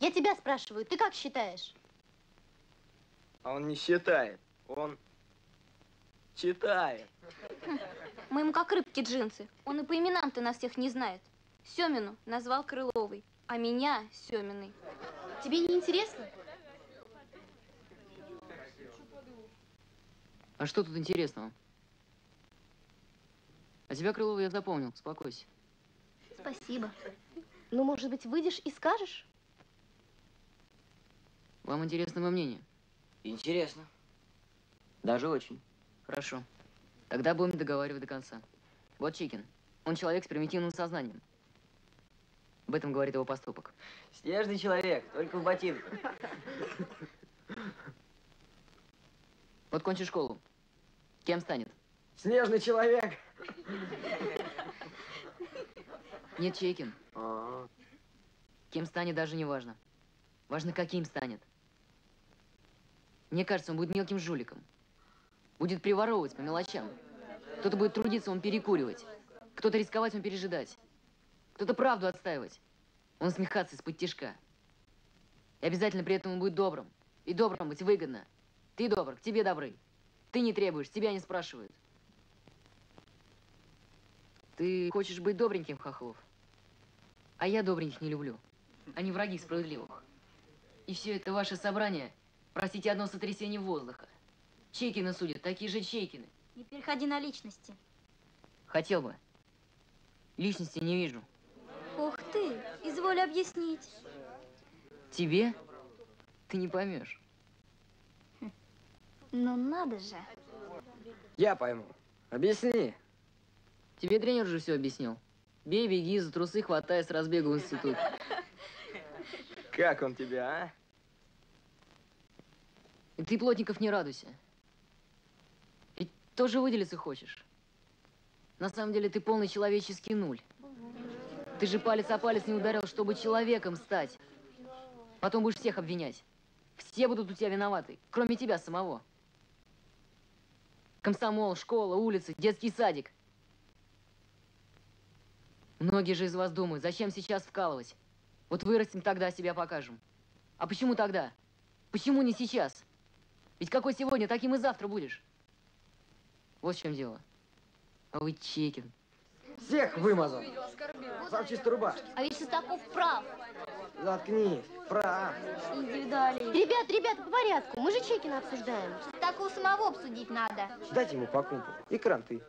Я тебя спрашиваю, ты как считаешь? А он не считает, он читает. Мы ему как рыбки джинсы. Он и по именам-то нас всех не знает. Семину назвал Крыловой, а меня Семиной. Тебе не интересно? А что тут интересного? А тебя, Крылова, я запомнил. Успокойся. Спасибо. Ну, может быть, выйдешь и скажешь? Вам интересно мое мнение? Интересно. Даже очень. Хорошо. Тогда будем договаривать до конца. Вот Чикин. Он человек с примитивным сознанием. Об этом говорит его поступок. Снежный человек, только в ботинках. Вот кончишь школу. Кем станет? Снежный человек. Нет, Чекин. А, Кем станет, даже не важно. Важно, каким станет. Мне кажется, он будет мелким жуликом. Будет приворовывать по мелочам. Кто-то будет трудиться, он перекуривать. Кто-то рисковать, он пережидать. Кто-то правду отстаивать. Он смехаться из-под тишка. И обязательно при этом он будет добрым. И добрым быть выгодно. Ты добр, к тебе добры. Ты не требуешь, тебя не спрашивают. Ты хочешь быть добреньким, Хохлов? А я добреньких не люблю. Они враги справедливых. И все это ваше собрание, простите, одно сотрясение воздуха. Чейкины судят, такие же Чейкины. Не переходи на личности. Хотел бы. Личности не вижу. Ух ты, изволь объяснить. Тебе? Ты не поймешь. Ну надо же. я пойму. Объясни. Тебе тренер же все объяснил. Бей, беги, за трусы хватай с разбегу в институт. Как он тебя, а? Ты, Плотников, не радуйся. Ведь тоже выделиться хочешь. На самом деле ты полный человеческий нуль. Ты же палец о палец не ударил, чтобы человеком стать. Потом будешь всех обвинять. Все будут у тебя виноваты, кроме тебя самого. Комсомол, школа, улица, детский садик. Многие же из вас думают, зачем сейчас вкалывать? Вот вырастем, тогда себя покажем. А почему тогда? Почему не сейчас? Ведь какой сегодня, таким и завтра будешь. Вот в чем дело. А вы Чекин. Всех вымазал. Сам чисто рубашки. А ведь Шестаков прав. Заткнись. Прав. Индивидуалист. Ребят, ребята, по порядку. Мы же Чекина обсуждаем. Так у самого обсудить надо. Дайте ему по компу. И кранты.